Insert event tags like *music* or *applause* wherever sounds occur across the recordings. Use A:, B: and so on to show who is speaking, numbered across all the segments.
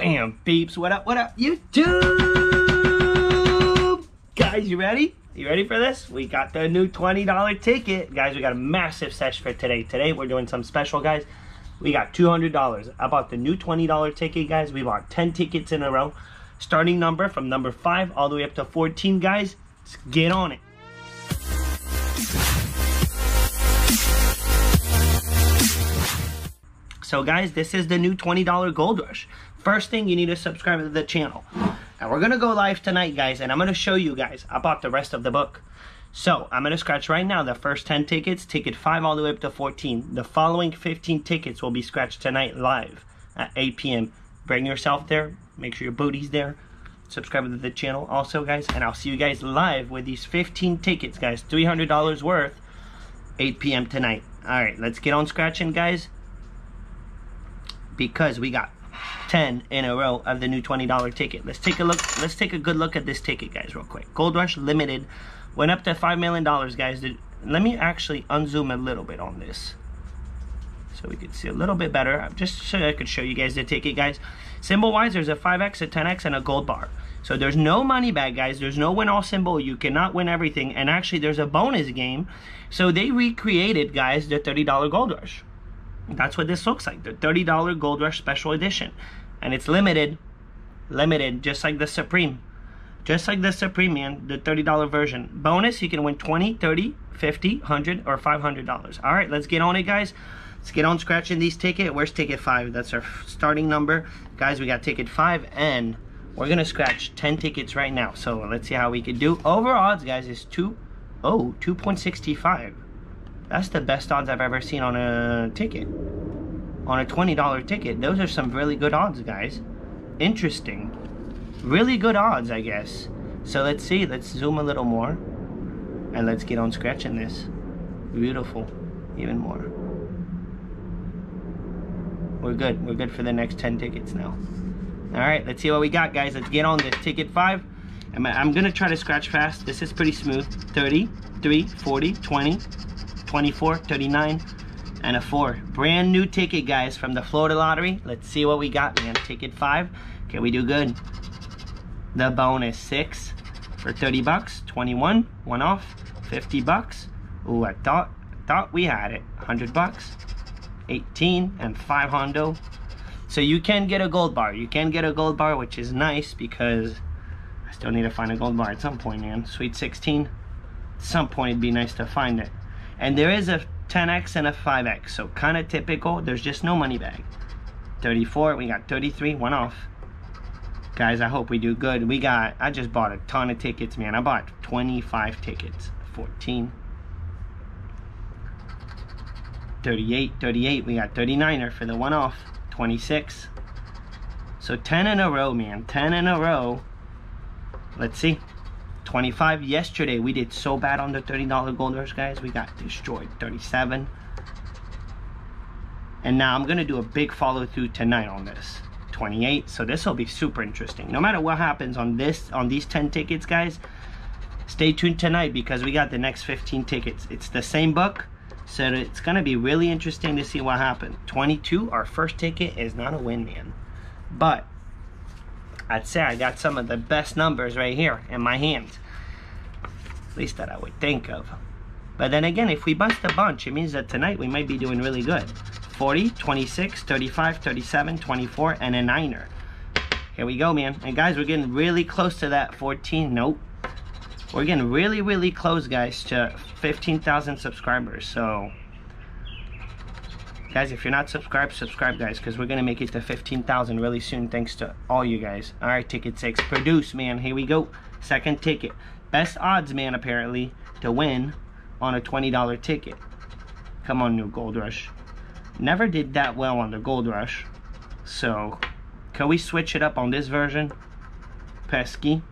A: Bam, beeps. What up, what up, YouTube? Guys, you ready? You ready for this? We got the new $20 ticket. Guys, we got a massive sesh for today. Today, we're doing some special, guys. We got $200. I bought the new $20 ticket, guys. We bought 10 tickets in a row. Starting number from number 5 all the way up to 14, guys. Let's get on it. So guys, this is the new $20 Gold Rush. First thing, you need to subscribe to the channel. And we're gonna go live tonight, guys, and I'm gonna show you guys. I bought the rest of the book. So, I'm gonna scratch right now the first 10 tickets, ticket 5 all the way up to 14. The following 15 tickets will be scratched tonight live at 8 p.m. Bring yourself there, make sure your booty's there. Subscribe to the channel also, guys, and I'll see you guys live with these 15 tickets, guys. $300 worth, 8 p.m. tonight. All right, let's get on scratching, guys because we got 10 in a row of the new $20 ticket. Let's take a look. Let's take a good look at this ticket, guys, real quick. Gold Rush Limited went up to $5 million, guys. Let me actually unzoom a little bit on this so we could see a little bit better. Just so I could show you guys the ticket, guys. Symbol-wise, there's a 5X, a 10X, and a gold bar. So there's no money back, guys. There's no win all symbol. You cannot win everything. And actually, there's a bonus game. So they recreated, guys, the $30 Gold Rush. That's what this looks like. The $30 Gold Rush Special Edition. And it's limited. Limited, just like the Supreme. Just like the Supreme, man. The $30 version. Bonus, you can win 20 30 50 100 or $500. All right, let's get on it, guys. Let's get on scratching these ticket. Where's ticket 5? That's our starting number. Guys, we got ticket 5 and we're to scratch 10 tickets right now. So let's see how we can do. Over odds, guys, is 2, oh, 2.65. That's the best odds I've ever seen on a ticket. On a $20 ticket. Those are some really good odds, guys. Interesting. Really good odds, I guess. So let's see. Let's zoom a little more. And let's get on scratching this. Beautiful. Even more. We're good. We're good for the next 10 tickets now. Alright, let's see what we got, guys. Let's get on this. Ticket 5. I'm going to try to scratch fast. This is pretty smooth. 30, 3, 40, 20, 24, 39, and a 4. Brand new ticket, guys, from the Florida Lottery. Let's see what we got, man. Ticket 5. Can we do good? The bonus 6 for 30 bucks. 21, one off. 50 bucks. Ooh, I thought, thought we had it. 100 bucks. 18 and 5 hondo. So you can get a gold bar. You can get a gold bar, which is nice because I still need to find a gold bar at some point, man. Sweet 16. At some point, it'd be nice to find it. And there is a 10x and a 5x, so kind of typical. There's just no money bag. 34, we got 33, one off. Guys, I hope we do good. We got, I just bought a ton of tickets, man. I bought 25 tickets. 14. 38, 38, we got 39er for the one off. 26. So 10 in a row, man. 10 in a row. Let's see. 25 yesterday we did so bad on the $30 gold rush guys. We got destroyed. 37 and now I'm gonna do a big follow through tonight on this. 28 so this will be super interesting. No matter what happens on this on these 10 tickets guys stay tuned tonight because we got the next 15 tickets. It's the same book so it's gonna be really interesting to see what happens 22 our first ticket is not a win man. But I'd say I got some of the best numbers right here in my hands. At least that I would think of. But then again, if we bust a bunch, it means that tonight we might be doing really good. 40, 26, 35, 37, 24, and a niner. Here we go, man. And guys, we're getting really close to that 14. Nope. We're getting really, really close, guys, to 15,000 subscribers. So Guys, if you're not subscribed, subscribe, guys, because we're going to make it to 15,000 really soon, thanks to all you guys. All right, ticket six. Produce, man. Here we go. Second ticket. Best odds, man, apparently, to win on a $20 ticket. Come on, new Gold Rush. Never did that well on the Gold Rush. So, can we switch it up on this version? Pesky.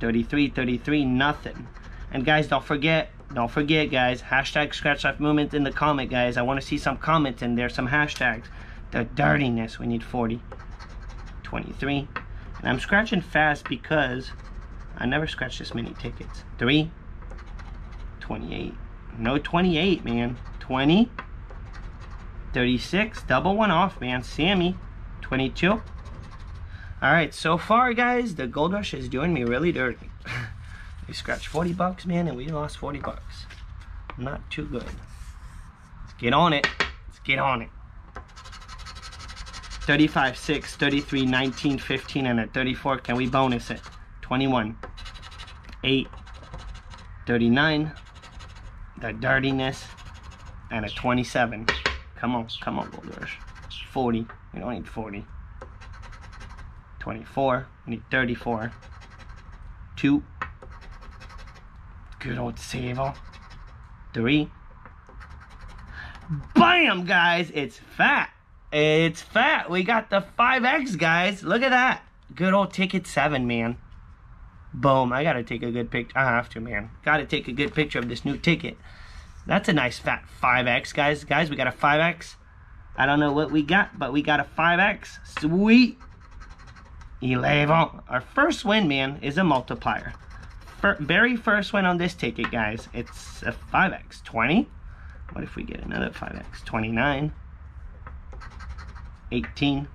A: 33, 33, nothing. And guys, don't forget, don't forget, guys, hashtag Scratch Life Movement in the comment, guys. I want to see some comments in there, some hashtags. The dirtiness, we need 40. 23. And I'm scratching fast because I never scratched this many tickets. 3. 28. No 28, man. 20. 36. Double one off, man. Sammy. 22. All right, so far, guys, the Gold Rush is doing me really dirty. We scratched 40 bucks, man, and we lost 40 bucks. Not too good. Let's get on it. Let's get on it. 35, 6, 33, 19, 15, and a 34. Can we bonus it? 21, 8, 39, the dirtiness, and a 27. Come on, come on, Gold Rush. 40. We don't need 40. 24. We need 34. 2. Good old Sable. 3. Bam, guys! It's fat. It's fat. We got the 5X, guys. Look at that. Good old ticket 7, man. Boom. I gotta take a good picture. I have to, man. Gotta take a good picture of this new ticket. That's a nice fat 5X, guys. Guys, we got a 5X. I don't know what we got, but we got a 5X. Sweet. 11. Our first win, man, is a multiplier. For, very first one on this ticket, guys. It's a 5X. 20. What if we get another 5X? 29. 18.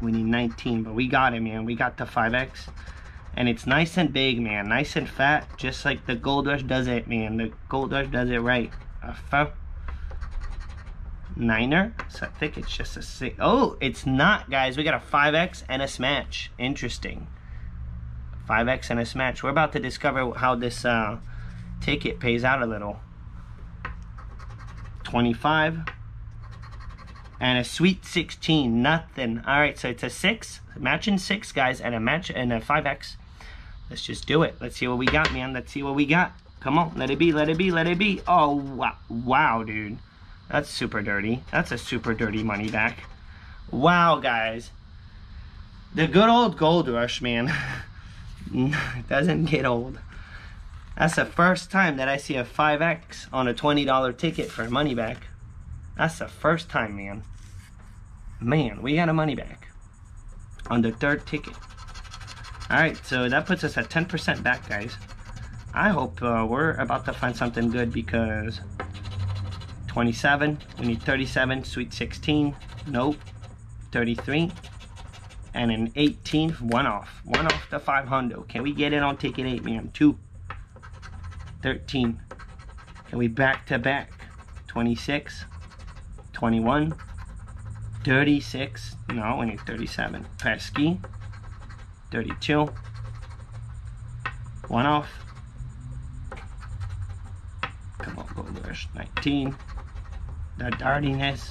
A: We need 19, but we got it, man. We got the 5X. And it's nice and big, man. Nice and fat, just like the Gold Rush does it, man. The Gold Rush does it right. A f Niner. So I think it's just a six. Oh, it's not, guys. We got a 5X and a smash. Interesting. 5X and a smash. We're about to discover how this uh, ticket pays out a little. 25 and a sweet 16 nothing. All right so it's a six matching six guys and a match and a 5x let's just do it. Let's see what we got man. Let's see what we got. Come on let it be let it be let it be. Oh wow wow dude. That's super dirty. That's a super dirty money back. Wow guys. The good old gold rush man *laughs* *laughs* doesn't get old that's the first time that I see a 5x on a $20 ticket for money back that's the first time, man. Man, we got a money back on the third ticket. Alright, so that puts us at 10% back, guys. I hope uh, we're about to find something good because 27, we need 37, sweet 16, nope, 33, and an 18th one off, one off the 500. Can we get it on ticket 8, man? 2, 13, can we back to back? 26, 21, 36, no, we need 37. Pesky, 32, one off. Come on, Gold Rush, 19. The dardiness.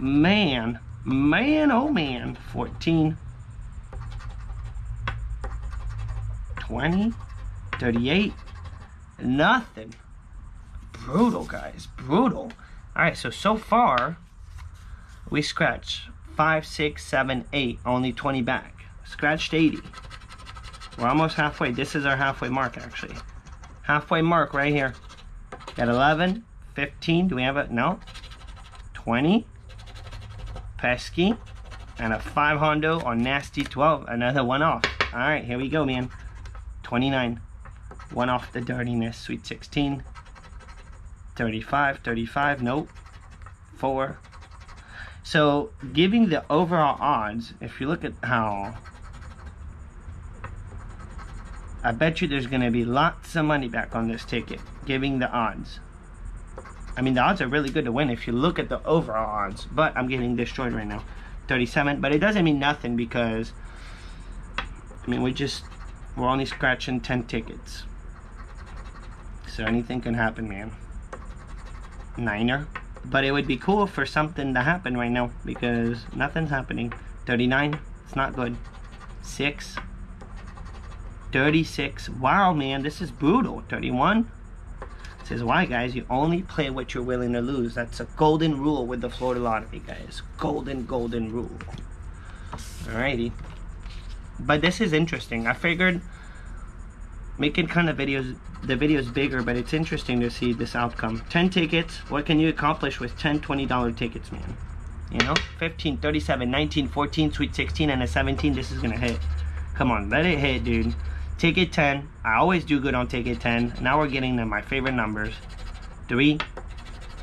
A: Man, man, oh man, 14. 20, 38, nothing. Brutal, guys, brutal. All right, so, so far, we scratched 5, 6, 7, 8, only 20 back. Scratched 80. We're almost halfway. This is our halfway mark, actually. Halfway mark right here. Got 11, 15. Do we have it? No. 20. Pesky. And a 5 Hondo on Nasty 12. Another one off. All right, here we go, man. 29. One off the dirtiness. Sweet 16. 35, 35, nope, 4. So, giving the overall odds, if you look at how, I bet you there's going to be lots of money back on this ticket, giving the odds. I mean, the odds are really good to win if you look at the overall odds, but I'm getting destroyed right now. 37, but it doesn't mean nothing because, I mean, we just, we're only scratching 10 tickets. So anything can happen, man. Niner. But it would be cool for something to happen right now because nothing's happening. 39, it's not good. 6. 36. Wow, man, this is brutal. 31. Says, why, guys? You only play what you're willing to lose. That's a golden rule with the Florida Lottery, guys. Golden, golden rule. Alrighty. But this is interesting. I figured making kind of videos the videos bigger but it's interesting to see this outcome 10 tickets what can you accomplish with 10 20 dollar tickets man you know 15 37 19 14 sweet 16 and a 17 this is gonna hit come on let it hit dude ticket 10 i always do good on ticket 10 now we're getting to my favorite numbers 3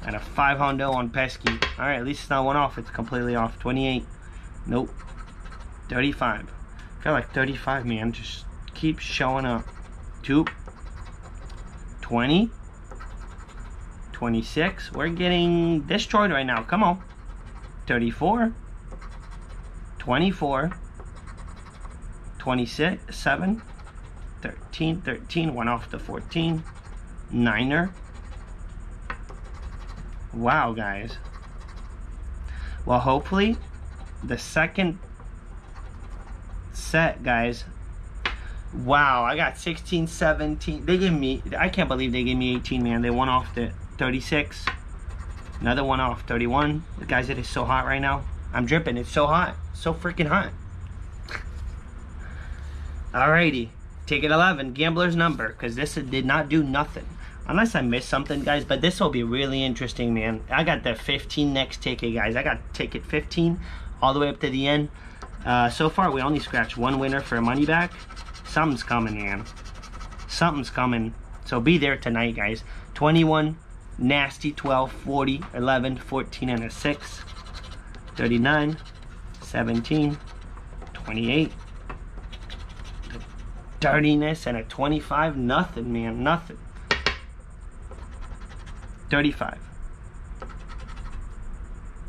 A: And a 5 Hondo on Pesky. Alright, at least it's not one off. It's completely off. 28. Nope. 35. I feel like 35, man. Just keeps showing up. 2. 20. 26. We're getting destroyed right now. Come on. 34. 24. 26. 7. 13. 13. One off the 14. Niner. Wow, guys. Well, hopefully, the second set, guys. Wow, I got 16, 17. They gave me, I can't believe they gave me 18, man. They won off the 36. Another one off 31. The guys, it is so hot right now. I'm dripping. It's so hot. So freaking hot. Alrighty. Ticket 11. Gambler's number. Because this did not do nothing. Unless I missed something, guys. But this will be really interesting, man. I got the 15 next ticket, guys. I got ticket 15 all the way up to the end. Uh, so far, we only scratched one winner for money back. Something's coming, man. Something's coming. So be there tonight, guys. 21, nasty, 12, 40, 11, 14, and a 6. 39, 17, 28. Dirtiness and a 25. Nothing, man. Nothing. 35.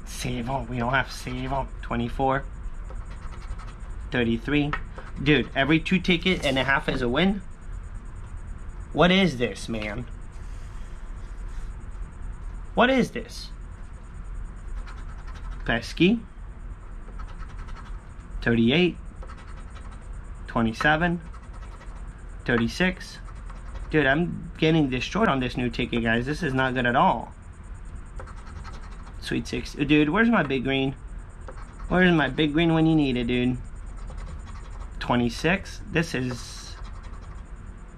A: Save on. We don't have save on. 24. 33. Dude, every two ticket and a half is a win? What is this, man? What is this? Pesky. 38. 27. 36. Dude, I'm getting destroyed on this new ticket, guys. This is not good at all. Sweet 6. Dude, where's my big green? Where's my big green when you need it, dude? 26. This is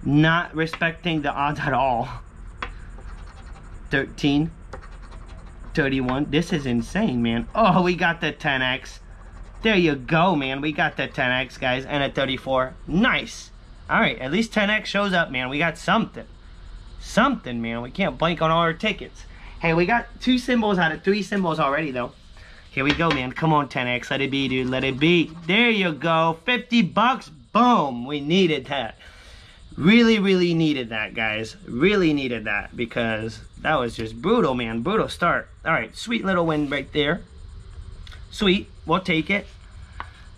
A: not respecting the odds at all. 13. 31. This is insane, man. Oh, we got the 10x. There you go, man. We got the 10x, guys. And a 34. Nice. All right, at least 10x shows up, man. We got something. Something, man. We can't blank on all our tickets. Hey, we got two symbols out of three symbols already, though. Here we go, man. Come on, 10X. Let it be, dude. Let it be. There you go. 50 bucks. Boom. We needed that. Really, really needed that, guys. Really needed that because that was just brutal, man. Brutal start. All right. Sweet little win right there. Sweet. We'll take it.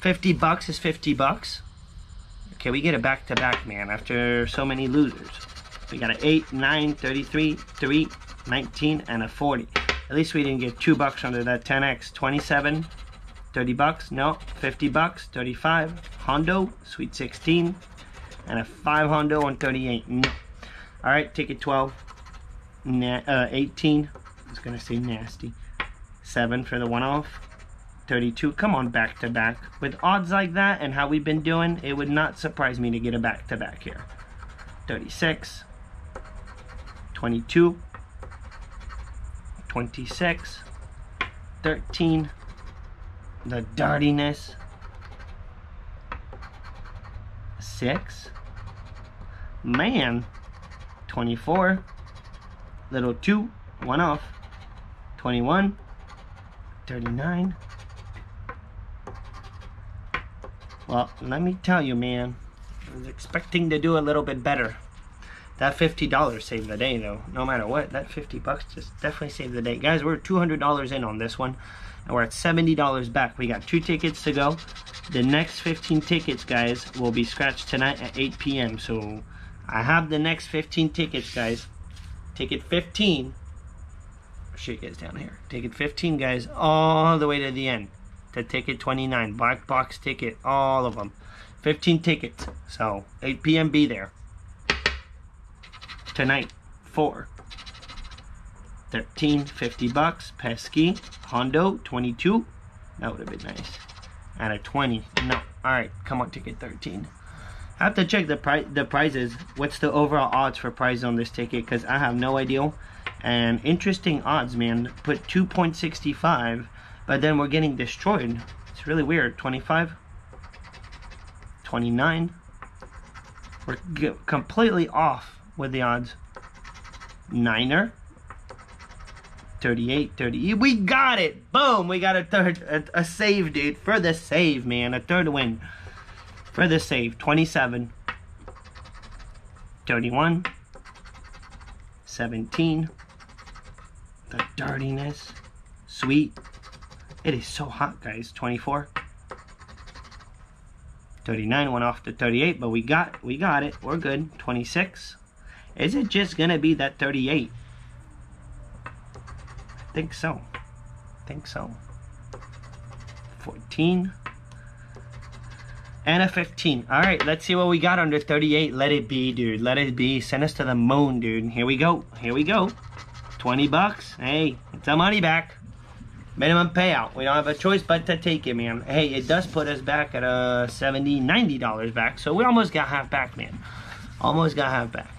A: 50 bucks is 50 bucks. Okay, we get a back to back, man, after so many losers. We got an 8, 9, 33, 3, 19, and a 40. At least we didn't get two bucks under that 10x. 27, 30 bucks, no, 50 bucks, 35. Hondo, sweet 16, and a 5 Hondo on 38. No. All right, ticket 12, Na uh, 18. I was gonna say nasty. Seven for the one off. 32. Come on, back to back. With odds like that and how we've been doing, it would not surprise me to get a back to back here. 36. 22. 26, 13, the dirtiness, 6, man, 24, little 2, 1 off, 21, 39. Well, let me tell you, man, I was expecting to do a little bit better. That $50 saved the day though. No matter what, that 50 bucks just definitely saved the day. Guys, we're $200 in on this one. And we're at $70 back. We got two tickets to go. The next 15 tickets, guys, will be scratched tonight at 8 p.m. So I have the next 15 tickets, guys. Ticket 15. Shit gets down here. Ticket 15, guys, all the way to the end. To ticket 29. Black box ticket. All of them. 15 tickets. So 8 p.m. be there tonight. Four. 13, 50 bucks. Pesky. Hondo, 22. That would have been nice. Out of 20. No. Alright, come on, ticket 13. I have to check the price the prizes. What's the overall odds for prize on this ticket? Because I have no idea. And interesting odds, man. Put 2.65, but then we're getting destroyed. It's really weird. 25, 29. We're completely off with the odds. Niner. 38, 30. We got it. Boom. We got a third, a, a save, dude. For the save, man. A third win. For the save. 27. 31. 17. The dirtiness. Sweet. It is so hot, guys. 24. 39 went off to 38, but we got we got it. We're good. 26. Is it just gonna be that 38? I think so. I think so. 14. And a 15. Alright, let's see what we got under 38. Let it be, dude. Let it be. Send us to the moon, dude. Here we go. Here we go. 20 bucks. Hey, it's our money back. Minimum payout. We don't have a choice but to take it, man. Hey, it does put us back at uh, 70 $90 back. So we almost got half back, man. Almost got half back.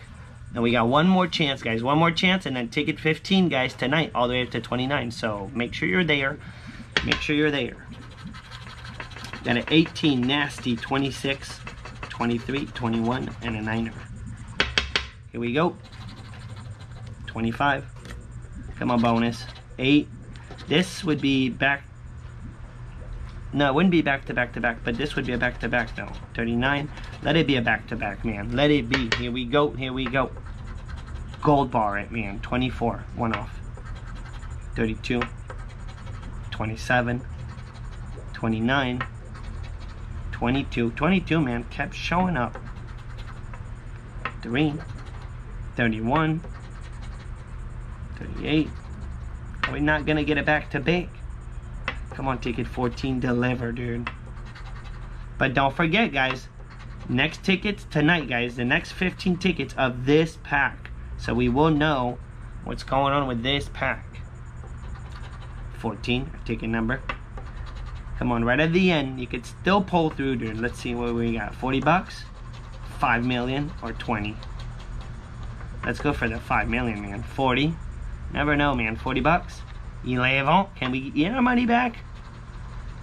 A: And we got one more chance, guys. One more chance, and then ticket 15, guys, tonight, all the way up to 29. So make sure you're there. Make sure you're there. Got an 18, nasty, 26, 23, 21, and a 9er. Here we go. 25. Come on, bonus. 8. This would be back. No, it wouldn't be back to back to back, but this would be a back to back though. 39. Let it be a back to back, man. Let it be. Here we go. Here we go. Gold bar it, man. 24. One off. 32. 27. 29. 22. 22, man. Kept showing up. 3. 31. 38. Are not gonna get it back to big? Come on, ticket 14, deliver, dude. But don't forget, guys, next tickets tonight, guys, the next 15 tickets of this pack. So we will know what's going on with this pack. 14, ticket number. Come on, right at the end, you could still pull through, dude. Let's see what we got. 40 bucks, 5 million, or 20. Let's go for the 5 million, man. 40. Never know, man. 40 bucks. 11. Can we get our money back?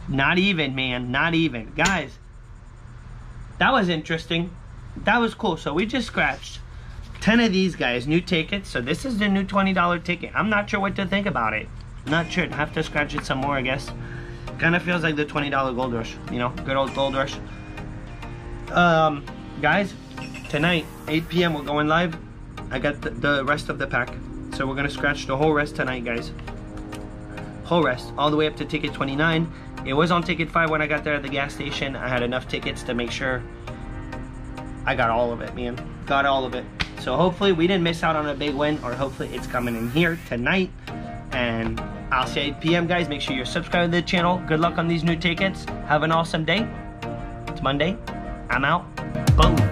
A: Not even, man. Not even. Guys, that was interesting. That was cool. So we just scratched 10 of these guys, new tickets. So this is the new $20 ticket. I'm not sure what to think about it. Not sure. Have to scratch it some more, I guess. Kind of feels like the $20 Gold Rush. You know, good old Gold Rush. Um, guys, tonight, 8 p.m. we're going live. I got the, the rest of the pack. So we're gonna scratch the whole rest tonight, guys. Whole rest, all the way up to ticket 29. It was on ticket 5 when I got there at the gas station. I had enough tickets to make sure I got all of it, man. Got all of it. So hopefully we didn't miss out on a big win, or hopefully it's coming in here tonight. And I'll say 8 p.m. guys. Make sure you're subscribed to the channel. Good luck on these new tickets. Have an awesome day. It's Monday. I'm out. Boom.